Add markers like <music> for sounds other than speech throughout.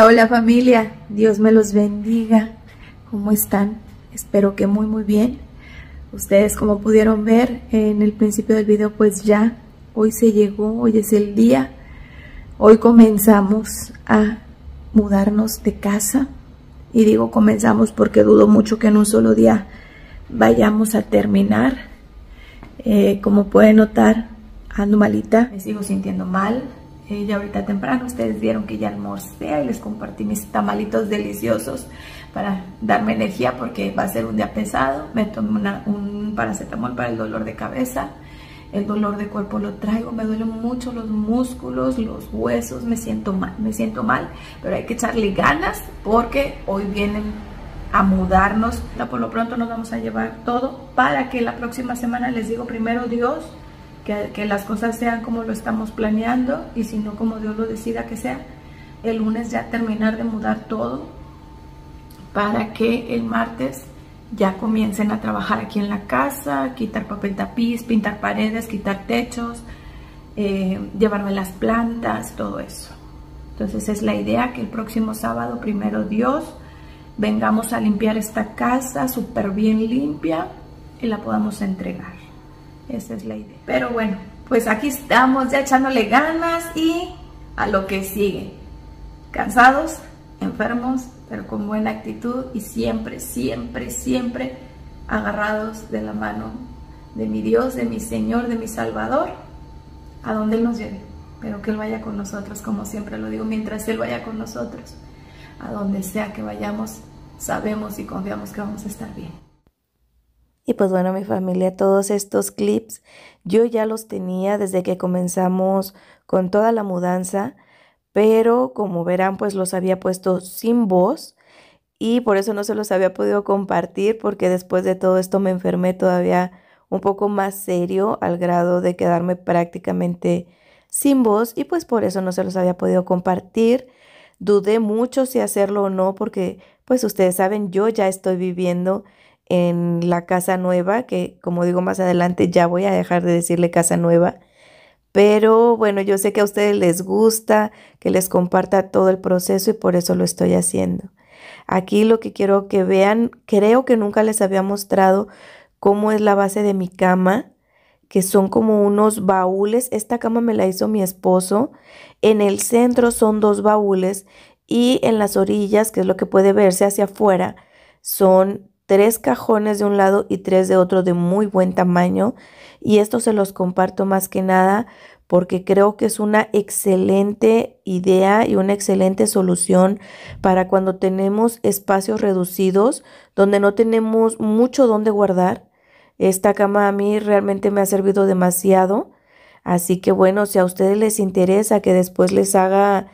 Hola, familia, Dios me los bendiga. ¿Cómo están? Espero que muy muy bien. Ustedes como pudieron ver en el principio del video pues ya hoy se llegó, hoy es el día. Hoy comenzamos a mudarnos de casa y digo comenzamos porque dudo mucho que en un solo día vayamos a terminar. Eh, como pueden notar ando malita, me sigo sintiendo mal, eh, ya ahorita temprano ustedes vieron que ya almorcé y les compartí mis tamalitos deliciosos para darme energía porque va a ser un día pesado. Me tomo un paracetamol para el dolor de cabeza. El dolor de cuerpo lo traigo, me duelen mucho los músculos, los huesos, me siento mal, me siento mal, pero hay que echarle ganas porque hoy vienen a mudarnos. Por lo pronto nos vamos a llevar todo para que la próxima semana les digo primero Dios que, las cosas sean como lo estamos planeando y si no como Dios lo decida que sea, el lunes ya terminar de mudar todo para que el martes ya comiencen a trabajar aquí en la casa, quitar papel tapiz, pintar paredes, quitar techos, eh, llevarme las plantas, todo eso. Entonces es la idea que el próximo sábado, primero Dios, vengamos a limpiar esta casa súper bien limpia y la podamos entregar. Esa es la idea. Pero bueno, pues aquí estamos ya echándole ganas y a lo que sigue. Cansados, enfermos, pero con buena actitud y siempre, siempre, siempre agarrados de la mano de mi Dios, de mi Señor, de mi Salvador, a donde Él nos lleve. Pero que Él vaya con nosotros, como siempre lo digo, mientras Él vaya con nosotros, a donde sea que vayamos, sabemos y confiamos que vamos a estar bien. Y pues bueno, mi familia, todos estos clips yo ya los tenía desde que comenzamos con toda la mudanza, pero como verán, pues los había puesto sin voz y por eso no se los había podido compartir porque después de todo esto me enfermé todavía un poco más serio al grado de quedarme prácticamente sin voz y pues por eso no se los había podido compartir. Dudé mucho si hacerlo o no porque pues ustedes saben, yo ya estoy viviendo en la casa nueva, que como digo más adelante ya voy a dejar de decirle casa nueva. Pero bueno, yo sé que a ustedes les gusta que les comparta todo el proceso y por eso lo estoy haciendo. Aquí lo que quiero que vean, creo que nunca les había mostrado cómo es la base de mi cama, que son como unos baúles. Esta cama me la hizo mi esposo. En el centro son dos baúles y en las orillas, que es lo que puede verse hacia afuera, son tres cajones de un lado y tres de otro de muy buen tamaño. Y esto se los comparto más que nada porque creo que es una excelente idea y una excelente solución para cuando tenemos espacios reducidos donde no tenemos mucho donde guardar. Esta cama a mí realmente me ha servido demasiado. Así que bueno, si a ustedes les interesa que después les haga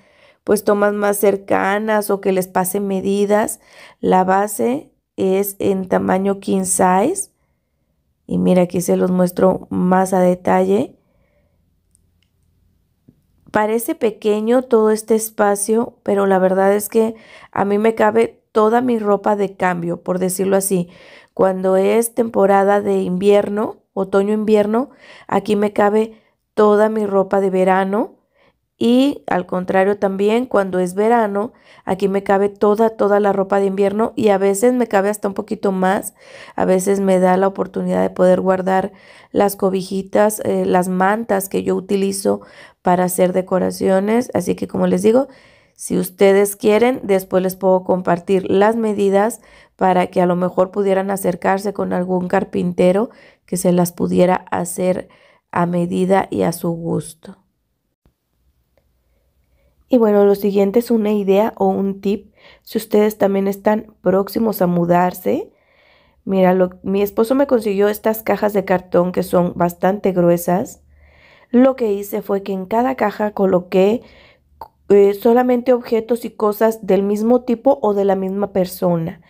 pues tomas más cercanas o que les pase medidas, la base es en tamaño king size. Y mira, aquí se los muestro más a detalle. Parece pequeño todo este espacio, pero la verdad es que a mí me cabe toda mi ropa de cambio, por decirlo así. Cuando es temporada de invierno, otoño-invierno, aquí me cabe toda mi ropa de verano y al contrario también cuando es verano, aquí me cabe toda, toda la ropa de invierno y a veces me cabe hasta un poquito más. A veces me da la oportunidad de poder guardar las cobijitas, eh, las mantas que yo utilizo para hacer decoraciones. Así que como les digo, si ustedes quieren, después les puedo compartir las medidas para que a lo mejor pudieran acercarse con algún carpintero que se las pudiera hacer a medida y a su gusto. Y bueno, lo siguiente es una idea o un tip. Si ustedes también están próximos a mudarse, mira, mi esposo me consiguió estas cajas de cartón que son bastante gruesas. Lo que hice fue que en cada caja coloqué eh, solamente objetos y cosas del mismo tipo o de la misma persona.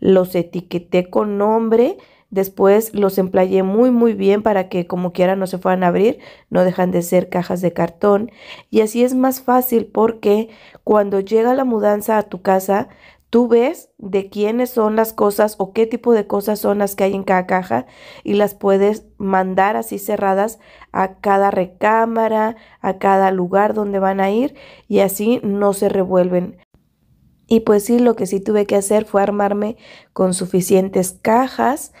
Los etiqueté con nombre Después los emplayé muy muy bien para que como quiera no se fueran a abrir, no dejan de ser cajas de cartón. Y así es más fácil porque cuando llega la mudanza a tu casa, tú ves de quiénes son las cosas o qué tipo de cosas son las que hay en cada caja y las puedes mandar así cerradas a cada recámara, a cada lugar donde van a ir y así no se revuelven. Y pues sí, lo que sí tuve que hacer fue armarme con suficientes cajas,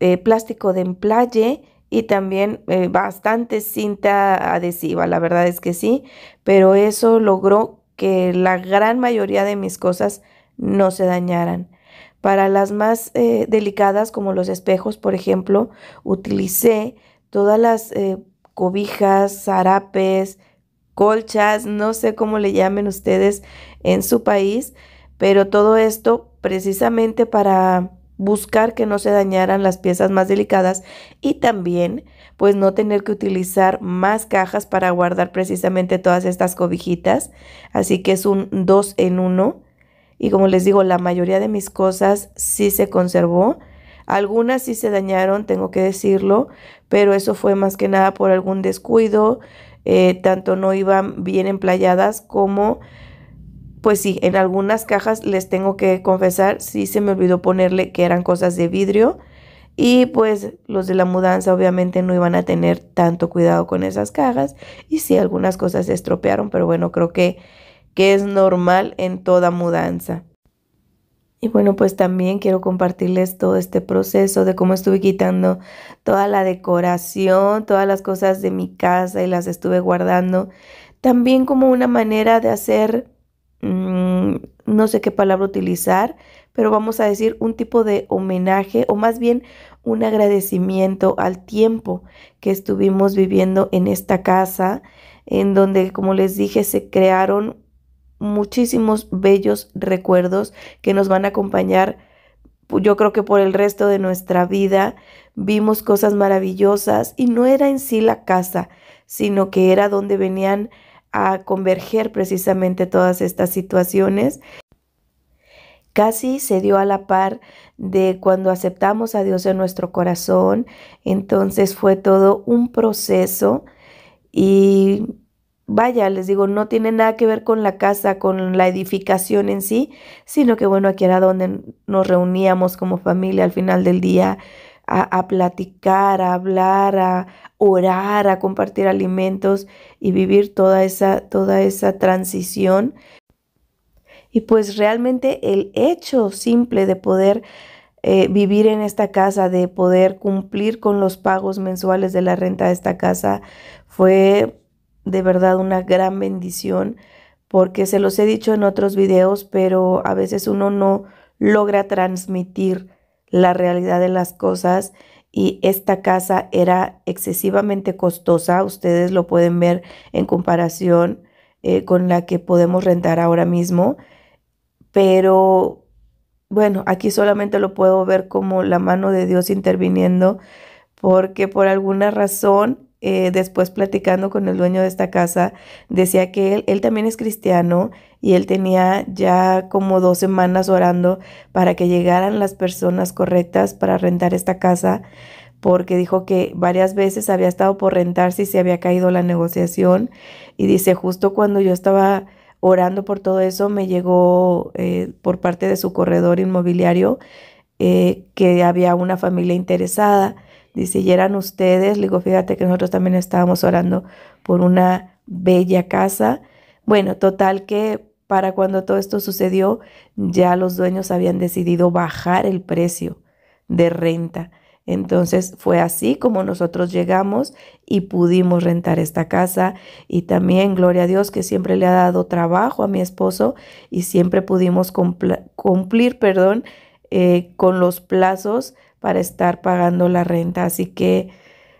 eh, plástico de emplaye y también eh, bastante cinta adhesiva, la verdad es que sí, pero eso logró que la gran mayoría de mis cosas no se dañaran. Para las más eh, delicadas, como los espejos, por ejemplo, utilicé todas las cobijas, zarapes, colchas, no sé cómo le llamen ustedes en su país, pero todo esto precisamente para buscar que no se dañaran las piezas más delicadas y también pues no tener que utilizar más cajas para guardar precisamente todas estas cobijitas. Así que es un dos en uno. Y como les digo, la mayoría de mis cosas sí se conservó. Algunas sí se dañaron, tengo que decirlo, pero eso fue más que nada por algún descuido. Eh, tanto no iban bien emplayadas como pues sí, en algunas cajas les tengo que confesar, sí se me olvidó ponerle que eran cosas de vidrio y pues los de la mudanza obviamente no iban a tener tanto cuidado con esas cajas y sí algunas cosas se estropearon, pero bueno, creo que, que es normal en toda mudanza. Y bueno, pues también quiero compartirles todo este proceso de cómo estuve quitando toda la decoración, todas las cosas de mi casa y las estuve guardando. También como una manera de hacer no sé qué palabra utilizar, pero vamos a decir un tipo de homenaje o más bien un agradecimiento al tiempo que estuvimos viviendo en esta casa, en donde, como les dije, se crearon muchísimos bellos recuerdos que nos van a acompañar, yo creo que por el resto de nuestra vida. Vimos cosas maravillosas y no era en sí la casa, sino que era donde venían a converger precisamente todas estas situaciones. Casi se dio a la par de cuando aceptamos a Dios en nuestro corazón, entonces fue todo un proceso y vaya, les digo, no tiene nada que ver con la casa, con la edificación en sí, sino que bueno, aquí era donde nos reuníamos como familia al final del día a, platicar, a hablar, a orar, a compartir alimentos y vivir toda esa, toda esa transición. Y pues realmente el hecho simple de poder eh, vivir en esta casa, de poder cumplir con los pagos mensuales de la renta de esta casa, fue de verdad una gran bendición, porque se los he dicho en otros videos, pero a veces uno no logra transmitir la realidad de las cosas y esta casa era excesivamente costosa. Ustedes lo pueden ver en comparación eh, con la que podemos rentar ahora mismo. Pero bueno, aquí solamente lo puedo ver como la mano de Dios interviniendo porque por alguna razón eh, después platicando con el dueño de esta casa, decía que él, también es cristiano y él tenía ya como dos semanas orando para que llegaran las personas correctas para rentar esta casa, porque dijo que varias veces había estado por rentarse y se había caído la negociación. Y dice, justo cuando yo estaba orando por todo eso, me llegó eh, por parte de su corredor inmobiliario eh, que había una familia interesada. Dice, y eran ustedes. Le digo, fíjate que nosotros también estábamos orando por una bella casa. Bueno, total que para cuando todo esto sucedió, ya los dueños habían decidido bajar el precio de renta. Entonces fue así como nosotros llegamos y pudimos rentar esta casa y también gloria a Dios que siempre le ha dado trabajo a mi esposo y siempre pudimos cumplir, perdón, eh, con los plazos para estar pagando la renta. Así que,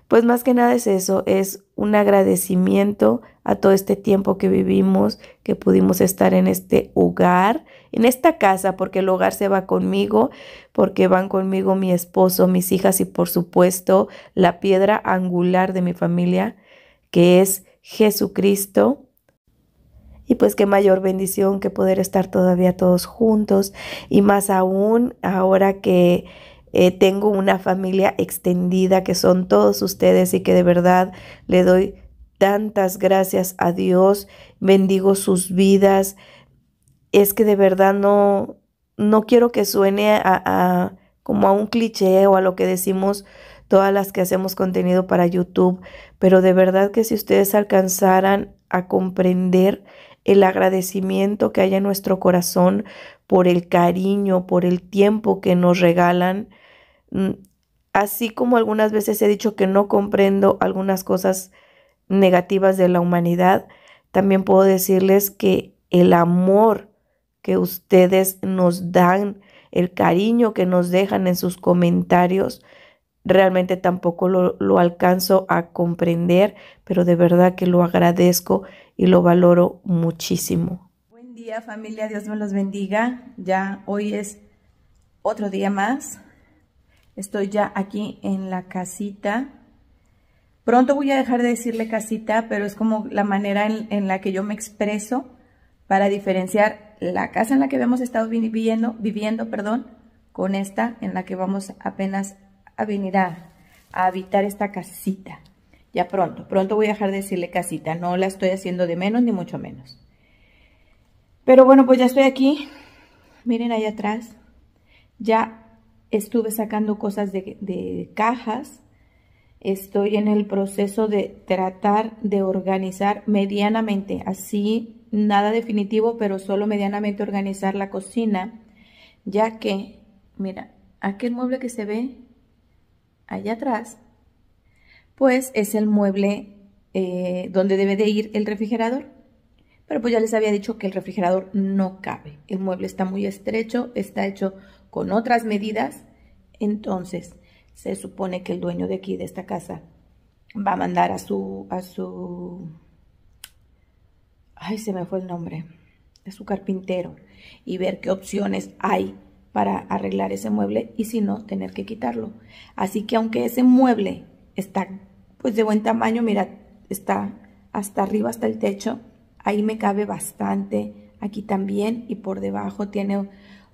pues más que nada es eso, es un agradecimiento a todo este tiempo que vivimos, que pudimos estar en este hogar, en esta casa, porque el hogar se va conmigo, porque van conmigo mi esposo, mis hijas y por supuesto la piedra angular de mi familia, que es Jesucristo. Y pues qué mayor bendición que poder estar todavía todos juntos y más aún ahora que eh, tengo una familia extendida que son todos ustedes y que de verdad le doy tantas gracias a Dios, bendigo sus vidas. Es que de verdad no, no quiero que suene a, a, como a un cliché o a lo que decimos todas las que hacemos contenido para YouTube, pero de verdad que si ustedes alcanzaran a comprender el agradecimiento que hay en nuestro corazón por el cariño, por el tiempo que nos regalan. Mm, así como algunas veces he dicho que no comprendo algunas cosas negativas de la humanidad, también puedo decirles que el amor que ustedes nos dan, el cariño que nos dejan en sus comentarios, realmente tampoco lo, alcanzo a comprender, pero de verdad que lo agradezco y lo valoro muchísimo. Buen día familia, Dios me los bendiga. Ya hoy es otro día más. Estoy ya aquí en la casita. Pronto voy a dejar de decirle casita, pero es como la manera en, la que yo me expreso para diferenciar la casa en la que hemos estado viviendo, viviendo perdón, con esta en la que vamos apenas a venir a, habitar esta casita. Ya pronto, pronto voy a dejar de decirle casita, no la estoy haciendo de menos ni mucho menos. Pero bueno, pues ya estoy aquí, miren ahí atrás, ya estuve sacando cosas de, cajas, estoy en el proceso de tratar de organizar medianamente, así nada definitivo, pero solo medianamente organizar la cocina, ya que, mira, aquel mueble que se ve allá atrás, pues es el mueble eh, donde debe de ir el refrigerador. Pero pues ya les había dicho que el refrigerador no cabe. El mueble está muy estrecho, está hecho con otras medidas. Entonces, se supone que el dueño de aquí, de esta casa, va a mandar a su, a su, ay, se me fue el nombre, a su carpintero y ver qué opciones hay para arreglar ese mueble y si no, tener que quitarlo. Así que aunque ese mueble está pues de buen tamaño, mira, está hasta arriba, hasta el techo, ahí me cabe bastante, aquí también y por debajo tiene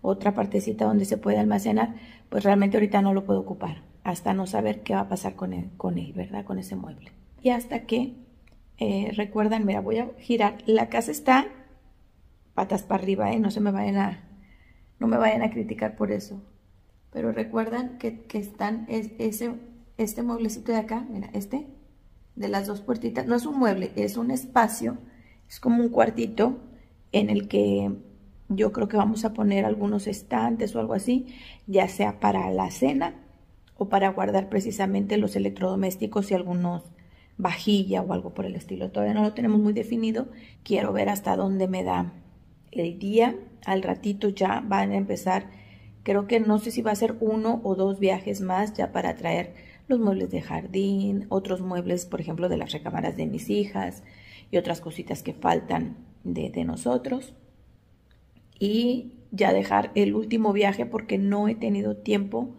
otra partecita donde se puede almacenar, pues realmente ahorita no lo puedo ocupar, hasta no saber qué va a pasar con él, con él ¿verdad? Con ese mueble. Y hasta que, eh, recuerdan, mira, voy a girar, la casa está patas para arriba, ¿eh? No se me vayan a, no me vayan a criticar por eso. Pero recuerdan que, están ese, este mueblecito de acá, mira, este, de las dos puertitas, no es un mueble, es un espacio, es como un cuartito en el que yo creo que vamos a poner algunos estantes o algo así, ya sea para la cena o para guardar precisamente los electrodomésticos y algunos vajilla o algo por el estilo. Todavía no lo tenemos muy definido. Quiero ver hasta dónde me da el día al ratito ya van a empezar, creo que no sé si va a ser uno o dos viajes más ya para traer los muebles de jardín, otros muebles, por ejemplo, de las recámaras de mis hijas y otras cositas que faltan de, de nosotros. Y ya dejar el último viaje porque no he tenido tiempo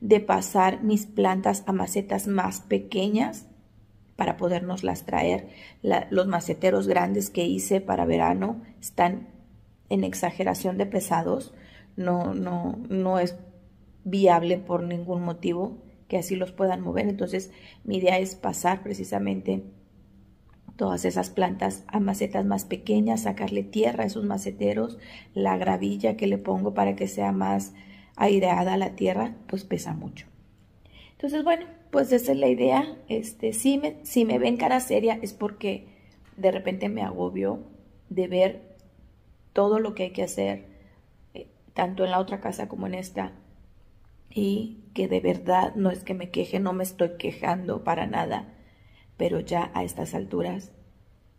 de pasar mis plantas a macetas más pequeñas para podernoslas traer. los maceteros grandes que hice para verano están en exageración de pesados, no, no, no es viable por ningún motivo que así los puedan mover. Entonces, mi idea es pasar precisamente todas esas plantas a macetas más pequeñas, sacarle tierra a esos maceteros, la gravilla que le pongo para que sea más aireada la tierra, pues pesa mucho. Entonces, bueno, pues esa es la idea. Este, si me, si me ven cara seria es porque de repente me agobio de ver todo lo que hay que hacer, eh, tanto en la otra casa como en esta, y que de verdad no es que me queje, no me estoy quejando para nada, pero ya a estas alturas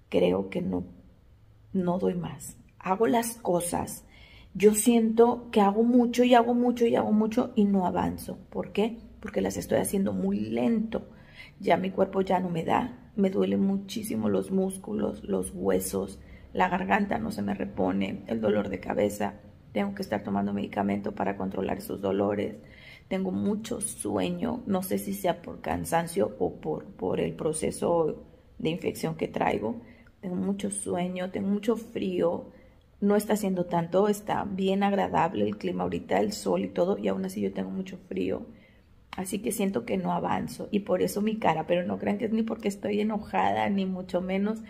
creo que no, no doy más. Hago las cosas. Yo siento que hago mucho y hago mucho y hago mucho y no avanzo. ¿Por qué? Porque las estoy haciendo muy lento. Ya mi cuerpo ya no me da. Me duelen muchísimo los músculos, los huesos la garganta no se me repone, el dolor de cabeza, tengo que estar tomando medicamento para controlar esos dolores, tengo mucho sueño, no sé si sea por cansancio o por, por el proceso de infección que traigo, tengo mucho sueño, tengo mucho frío, no está haciendo tanto, está bien agradable el clima ahorita, el sol y todo, y aún así yo tengo mucho frío. Así que siento que no avanzo y por eso mi cara, pero no crean que es ni porque estoy enojada, ni mucho menos,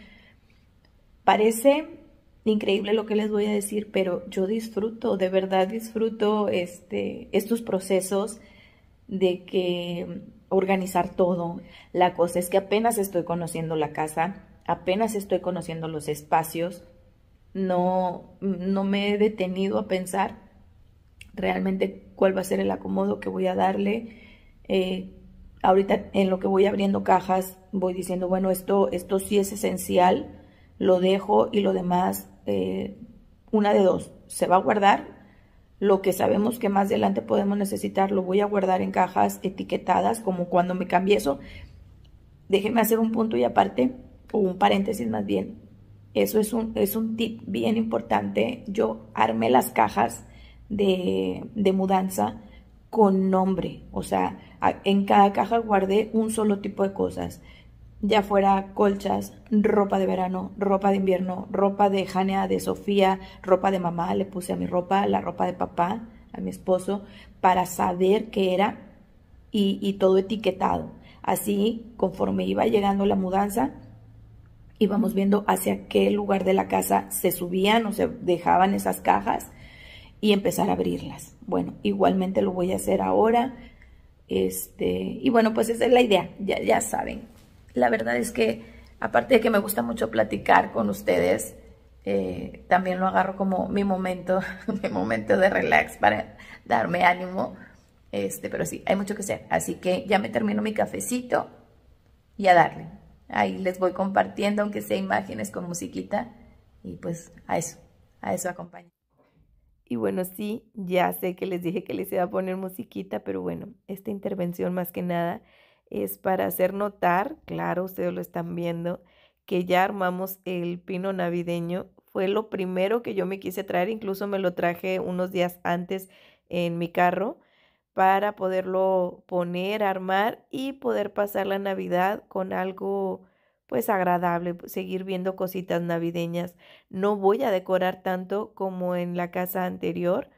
Parece increíble lo que les voy a decir, pero yo disfruto, de verdad disfruto este, estos procesos de que organizar todo. La cosa es que apenas estoy conociendo la casa, apenas estoy conociendo los espacios no, no me he detenido a pensar realmente cuál va a ser el acomodo que voy a darle. Eh, ahorita en lo que voy abriendo cajas voy diciendo, bueno, esto, esto sí es esencial, lo dejo y lo demás, eh, una de dos, se va a guardar. Lo que sabemos que más adelante podemos necesitar lo voy a guardar en cajas etiquetadas, como cuando me cambié eso. Déjenme hacer un punto y aparte, o un paréntesis más bien. Eso es un, es un tip bien importante. Yo armé las cajas de, de mudanza con nombre. O sea, en cada caja guardé un solo tipo de cosas. Ya fuera colchas, ropa de verano, ropa de invierno, ropa de Janea, de Sofía, ropa de mamá, le puse a mi ropa, la ropa de papá, a mi esposo, para saber qué era y, y todo etiquetado. Así, conforme iba llegando la mudanza, íbamos viendo hacia qué lugar de la casa se subían o se dejaban esas cajas y empezar a abrirlas. Bueno, igualmente lo voy a hacer ahora. Este, y bueno, pues esa es la idea, ya, ya saben. La verdad es que, aparte de que me gusta mucho platicar con ustedes, eh, también lo agarro como mi momento, <laughs> mi momento de relax para darme ánimo. Este, pero sí, hay mucho que hacer. Así que ya me termino mi cafecito y a darle. Ahí les voy compartiendo, aunque sea imágenes con musiquita. Y pues a eso, a eso acompaña. Y bueno, sí, ya sé que les dije que les iba a poner musiquita, pero bueno, esta intervención más que nada es para hacer notar, claro, ustedes lo están viendo, que ya armamos el pino navideño. Fue lo primero que yo me quise traer, incluso me lo traje unos días antes en mi carro para poderlo poner, armar y poder pasar la Navidad con algo pues agradable, pues, seguir viendo cositas navideñas. No voy a decorar tanto como en la casa anterior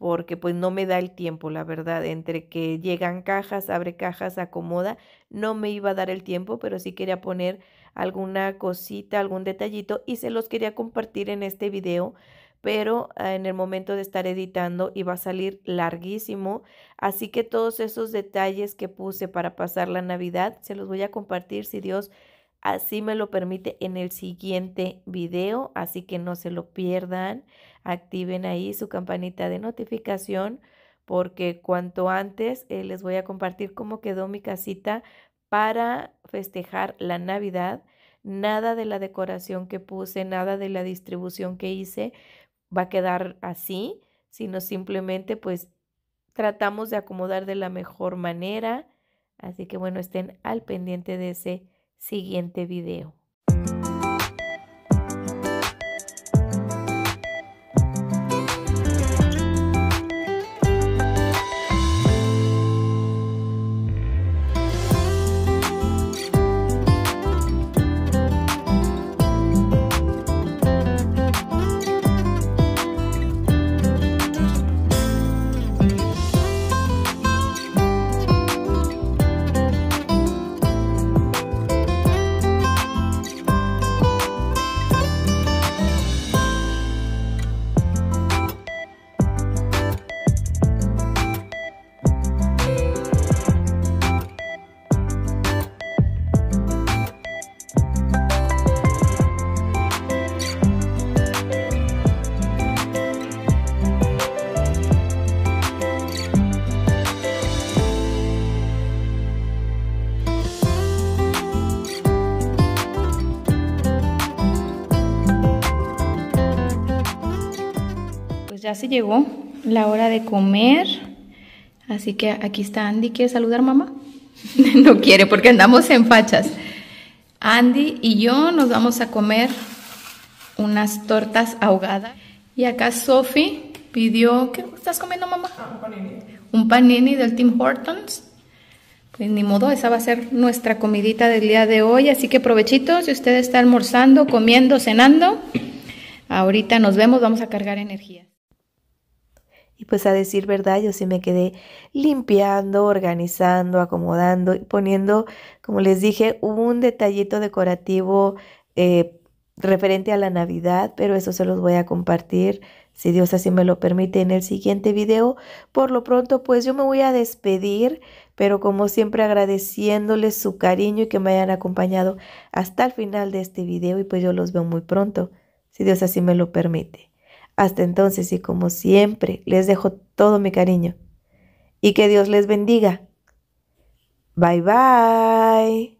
porque pues no me da el tiempo, la verdad, entre que llegan cajas, abre cajas, acomoda, no me iba a dar el tiempo, pero sí quería poner alguna cosita, algún detallito y se los quería compartir en este video, pero ah, en el momento de estar editando iba a salir larguísimo, así que todos esos detalles que puse para pasar la Navidad se los voy a compartir si Dios así me lo permite en el siguiente video, así que no se lo pierdan. Activen ahí su campanita de notificación porque cuanto antes eh, les voy a compartir cómo quedó mi casita para festejar la Navidad. Nada de la decoración que puse, nada de la distribución que hice va a quedar así, sino simplemente pues tratamos de acomodar de la mejor manera. Así que bueno, estén al pendiente de ese siguiente video. Se llegó la hora de comer. Así que aquí está Andy. ¿Quiere saludar, mamá? <laughs> no quiere porque andamos en fachas. Andy y yo nos vamos a comer unas tortas ahogadas. Y acá Sophie pidió... ¿Qué estás comiendo, mamá? Ah, un panini. Un panini del Tim Hortons. Pues ni modo, esa va a ser nuestra comidita del día de hoy. Así que provechito si usted está almorzando, comiendo, cenando. Ahorita nos vemos, vamos a cargar energía. Y pues a decir verdad, yo sí me quedé limpiando, organizando, acomodando y poniendo, como les dije, un detallito decorativo eh, referente a la Navidad, pero eso se los voy a compartir si Dios así me lo permite en el siguiente video. Por lo pronto, pues yo me voy a despedir, pero como siempre agradeciéndoles su cariño y que me hayan acompañado hasta el final de este video y pues yo los veo muy pronto si Dios así me lo permite. Hasta entonces y como siempre, les dejo todo mi cariño y que Dios les bendiga. Bye bye.